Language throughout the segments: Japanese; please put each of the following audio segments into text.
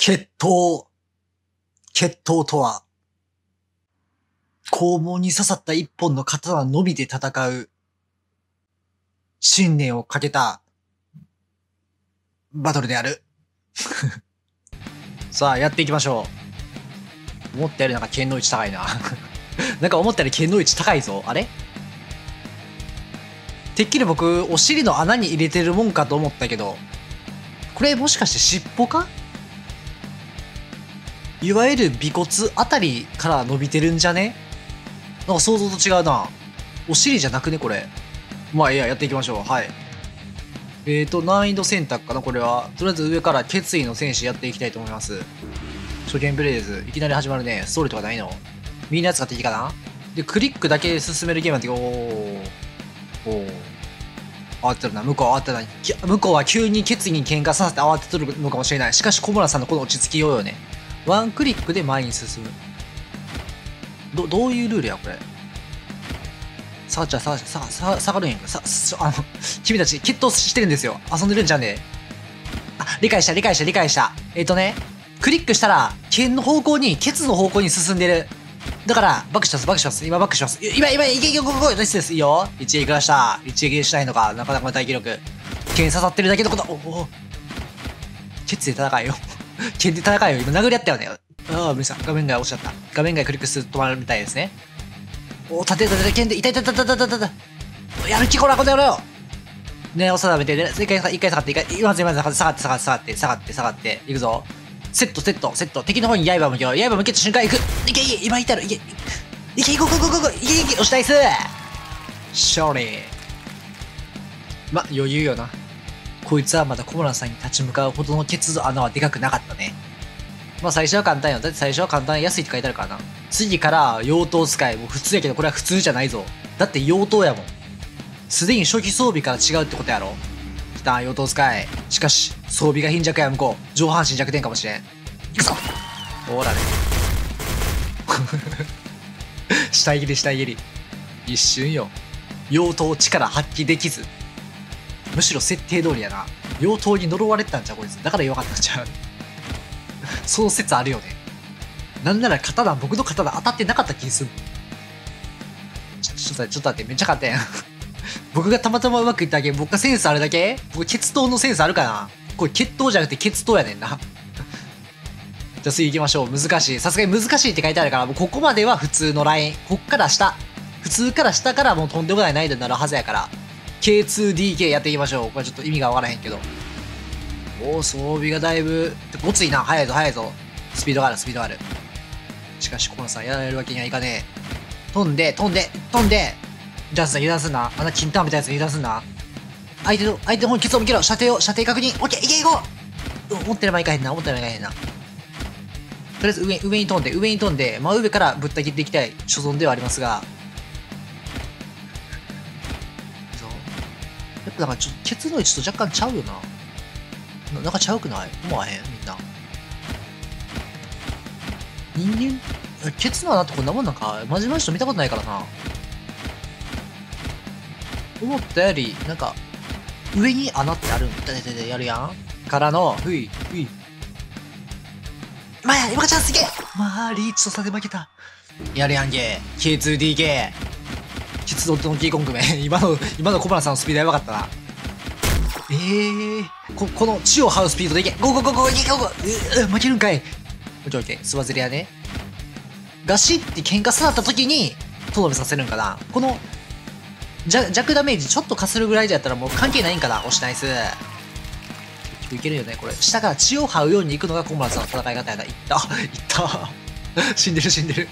決闘。決闘とは、肛門に刺さった一本の刀のみで戦う、信念をかけた、バトルである。さあ、やっていきましょう。思ったよりなんか剣の位置高いな。なんか思ったより剣の位置高いぞ。あれ？てっきり僕、お尻の穴に入れてるもんかと思ったけど、これもしかして尻尾か？いわゆる尾骨あたりから伸びてるんじゃね？なんか想像と違うな。お尻じゃなくね？これ。まあいいや、やっていきましょう。はい。えーと、難易度選択かな？これは。とりあえず上から決意の戦士やっていきたいと思います。初見ブレイズ。いきなり始まるね。ストーリーとかないの？みんなやつ買っていいかな？で、クリックだけ進めるゲームなんて、おー。おー。慌てるな。向こうは慌ててるな。向こうは急に決意に喧嘩させて慌ててるのかもしれない。しかし小村さんのこの落ち着きようよね。ワンクリックで前に進む。ど、どういうルールや、これ？下がっちゃう、下がっちゃう、下がるんやんか。さ、そあの、君たち、決闘してるんですよ。遊んでるんじゃんねあ、理解した、理解した、理解した。えっ、とね、クリックしたら、剣の方向に、ケツの方向に進んでる。だから、バックします、バックします。今バックします。今、今、いけいけ、ここ、ここ、ですです。いいよ。一撃出した。一撃しないのか、なかなかの大記録。剣刺さってるだけのこと、おお。ケツで戦いよ。剣で戦いよ。今殴り合ったよね。ああ、無理さん。画面外押しちゃった。画面外クリックすると止まるみたいですね。おお、立て立て、剣で、痛い痛い痛い痛い痛い痛い。やる気こら、この野郎ね押さだめて、ね、一回、一回下がって、一回、まずまず下がって、下がって、下がって、下がって、下がって、いくぞ。セット、セット、セット。敵の方に刃向けよう。刃向けた瞬間、行く。いけいけ、今いたる。いけ、いけ、いこう、こう、こう、こう、いけいけ、押したいっす。勝利。ま、余裕よな。こいつはまだ小村さんに立ち向かうほどのケツの穴はでかくなかったね。まあ最初は簡単よ。だって最初は簡単安いって書いてあるからな。次から妖刀使い。もう普通やけどこれは普通じゃないぞ。だって妖刀やもん。すでに初期装備から違うってことやろ。来た、妖刀使い。しかし、装備が貧弱や向こう。上半身弱点かもしれん。行くぞほらね。下切り下切り。一瞬よ。妖刀力発揮できず。むしろ設定通りやな。妖刀に呪われてたんちゃうこいつ。だから弱かったんちゃう その説あるよね。なんなら刀、僕の刀当たってなかった気する。ちょ、ちょっと待って、ちょっと待って、めっちゃ勝ったやん。僕がたまたまうまくいっただけ、僕がセンスあるだけ？僕、決闘のセンスあるかな？これ、決闘じゃなくて決闘やねんな。じゃあ次行きましょう。難しい。さすがに難しいって書いてあるから、もうここまでは普通のライン。こっから下。普通から下からもうとんでもない難易度になるはずやから。K2DK やっていきましょう。これちょっと意味がわからへんけど。おお、装備がだいぶ、ごついな。速いぞ、速いぞ。スピードがある、スピードがある。しかし、コナさ、やられるわけにはいかねえ。飛んで、飛んで、飛んで。ジャスさん、油断すな。あんな金玉みたいなやつ油断すな。相手の、相手の方にケツを向けろ。射程を、射程確認。オッケー、いけいこう思ってればいかへんな、思ってればいかへんな。とりあえず上、上に飛んで、上に飛んで、真上からぶった切っていきたい所存ではありますが、やっぱなんかちょっとケツの位置と若干ちゃうよな。ななんかちゃうくない？思わへん？みんな。人間、ケツの穴ってこんなもんなんか、まじまじと見たことないからな。思ったより、なんか、上に穴ってあるん？だねでやるやん？からの、ふい、ふい。まあや、今がチャンスいけまあ、リーチと差で負けた。やるやんけ。K2DK。鉄道とのキーコングめ。今の、今の小村さんのスピードやばかったな。ええー、こ、この地を這うスピードでいけ。ゴーゴーゴーゴーいけゴーゴーうう負けるんかい。オッケーオッケー。スワズレやね。ガシって喧嘩さなった時に、とどめさせるんかな。この、弱弱ダメージちょっとかするぐらいだったらもう関係ないんかな。押しナイス。結局いけるよね、これ。下から血を這うように行くのが小村さんの戦い方やな。いった。いった。死んでる死んでる。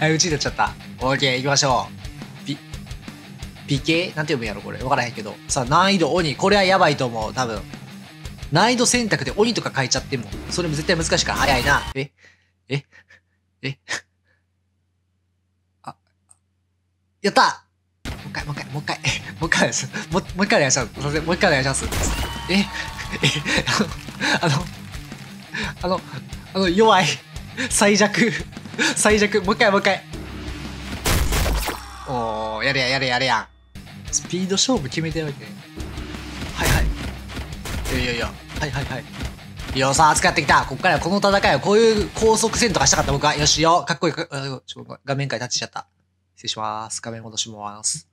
あ、うちになっちゃった。オッケー、行きましょう。美形？なんて読むやろこれ。わからへんけど。さあ、難易度鬼。これはやばいと思う。多分。難易度選択で鬼とか書いちゃっても、それも絶対難しいから早いな。え？え？え？あ、やったもう一回、もう一回、もう一回、もう一回です。もうもう一回お願いします。すいません、もう一回お願いします。え？え？あの、あの、あの、弱い。最弱。最弱。もう一回、もう一回。おー、やれや、やれやれや。スピード勝負決めてるわけ。はいはい。いやいやいや、はいはいはい。いやさあ、扱ってきた。こっからこの戦いをこういう高速戦とかしたかった僕は。よしよ。かっこいいか。ちょ画面界タッチしちゃった。失礼します。画面戻します。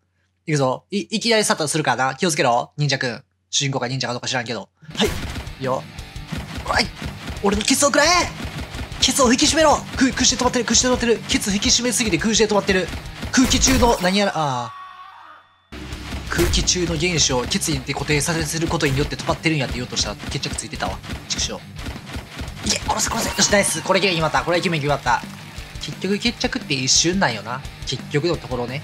いくぞ。い、いきなりスターするからな。気をつけろ。忍者くん。主人公か忍者かどうか知らんけど。はい。いいよ。はい。俺のケツをくらえケツを引き締めろ空空して止まってる空して止まってるケツ引き締めすぎて空して止まってる空気中の何やら、ああ。空気中の原子をケツに固定させることによって止まってるんやって言おうとしたら決着ついてたわ。畜生。いけ殺せ殺せよし、ナイスこれ決め決まったこれ決め決まった結局決着って一瞬なんよな。結局のところね。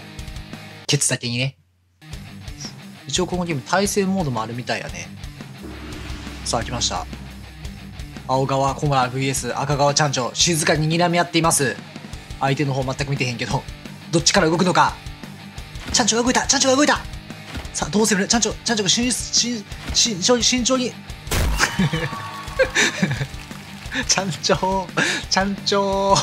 ケツだけにね。一応このゲーム対戦モードもあるみたいやね。さあ来ました。青川小村 VS 赤川ちゃんちょ静かに睨み合っています。相手の方全く見てへんけど、どっちから動くのか。ちゃんちょが動いたちゃんちょが動いたさあどうするちゃんちょちゃんちょが慎慎慎重に慎重に。ちゃんちょちゃんちょ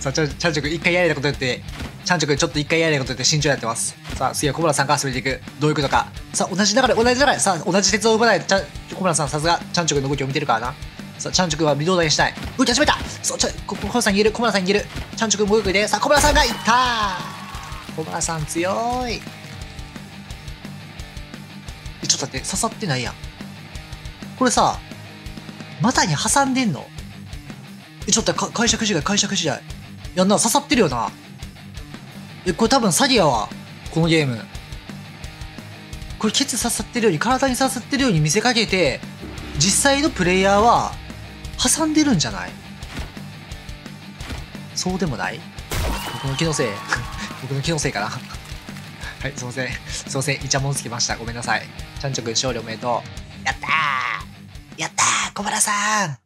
さあ ちゃんちゃんちょく一回やれたこと言って。ちゃんちょくちょっと一回やれたこと言って慎重になってます。さあ次は小村さんから進めていく。どういうことか。さあ同じ流れ同じ流れ。さあ同じ鉄を奪わないちゃ小村さんさすがちゃんちょくの動きを見てるからな。さあちゃんちょくは微動だにしない。動き始めた。そうちゃ小村さんに言える？小村さんに言える？ちゃんちょくんも動くでさあ小村さんがいった。小村さん強い。えちょって刺さってないやん。これさ股に挟んでんの？えちょっと解釈次第解釈次第やんな刺さってるよな。えこれ多分詐欺やわこのゲーム。これケツ刺さってるように体に刺さってるように見せかけて実際のプレイヤーは挟んでるんじゃない？そうでもない？僕の気のせい。僕の気のせいかな。はいすいません。すいません。イチャモンつきました。ごめんなさい。ちゃんちょくん勝利おめでとう。やったー！やったー！小原さん！